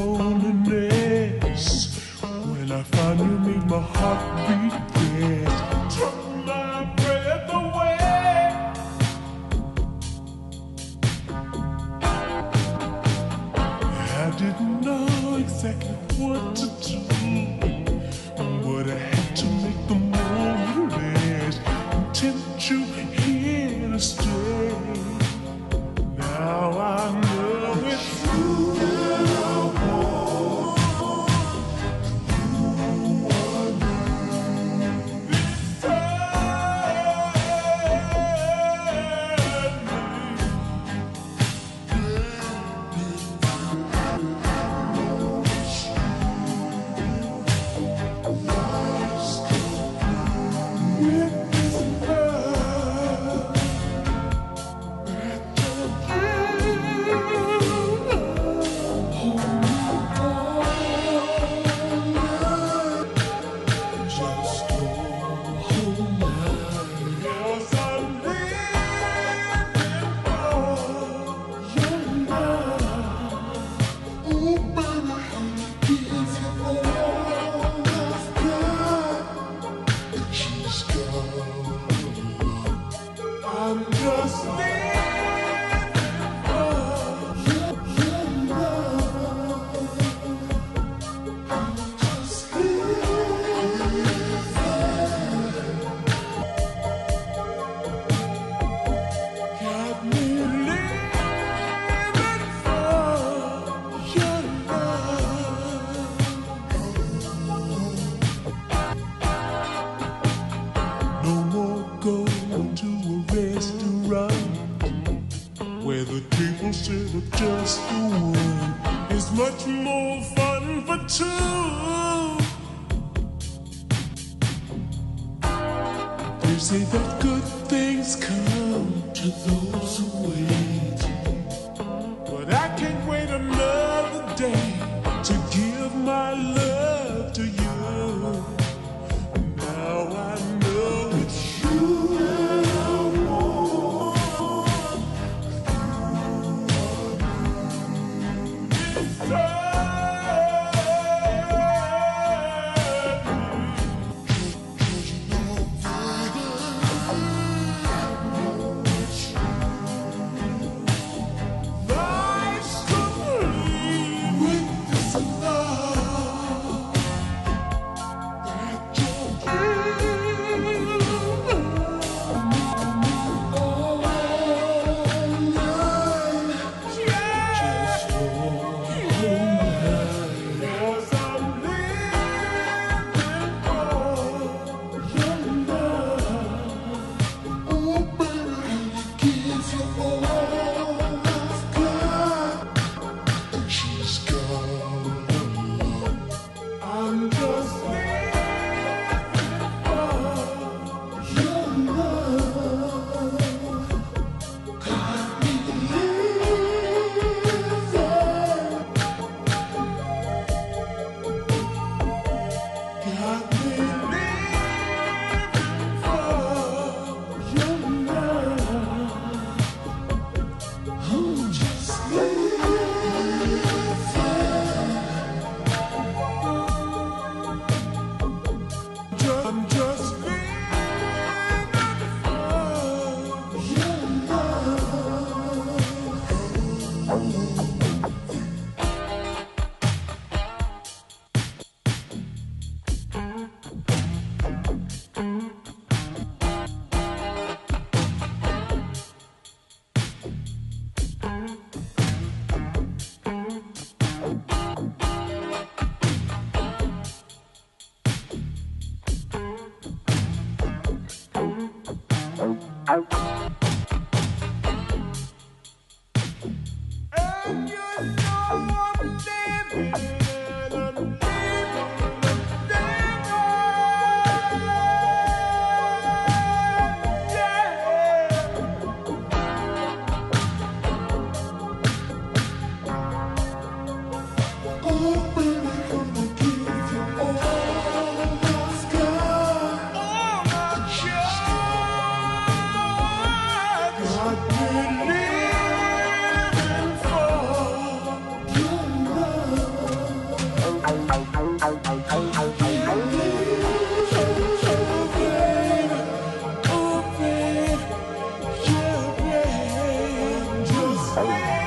loneliness. When I found you made my heart beat fast. Took my breath away. I didn't know exactly what to do. Baby, They say that good things come to those who wait. But I can't wait another day to give my love to you. Now I know it's you. 走。